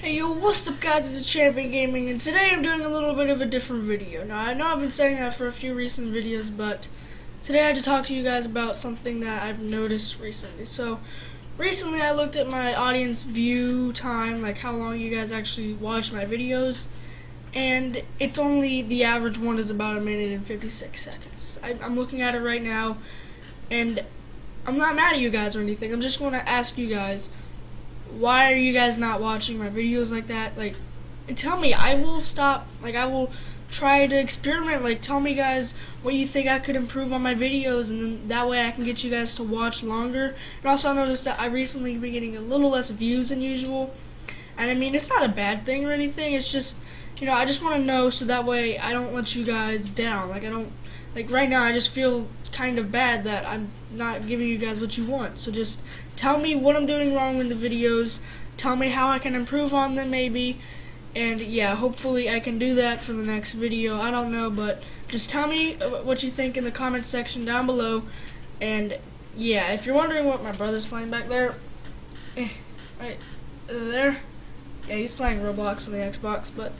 Hey yo, what's up guys, it's Champion Gaming, and today I'm doing a little bit of a different video. Now, I know I've been saying that for a few recent videos, but today I had to talk to you guys about something that I've noticed recently. So, recently I looked at my audience view time, like how long you guys actually watch my videos, and it's only, the average one is about a minute and 56 seconds. I, I'm looking at it right now, and I'm not mad at you guys or anything, I'm just going to ask you guys, why are you guys not watching my videos like that? Like, tell me. I will stop. Like, I will try to experiment. Like, tell me guys what you think I could improve on my videos, and then that way I can get you guys to watch longer. And also, I noticed that I recently been getting a little less views than usual. And I mean, it's not a bad thing or anything. It's just, you know, I just want to know so that way I don't let you guys down. Like, I don't. Like right now, I just feel kind of bad that I'm not giving you guys what you want. So just tell me what I'm doing wrong in the videos. Tell me how I can improve on them maybe. And yeah, hopefully I can do that for the next video. I don't know, but just tell me what you think in the comments section down below. And yeah, if you're wondering what my brother's playing back there, eh, right there, yeah, he's playing Roblox on the Xbox, but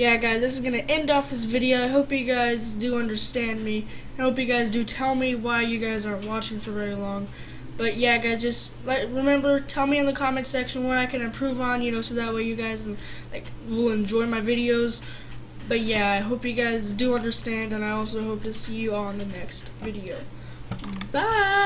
yeah guys this is gonna end off this video. I hope you guys do understand me. I hope you guys do tell me why you guys aren't watching for very long. But yeah guys just like remember tell me in the comment section what I can improve on you know so that way you guys um, like will enjoy my videos. But yeah I hope you guys do understand and I also hope to see you on the next video. Bye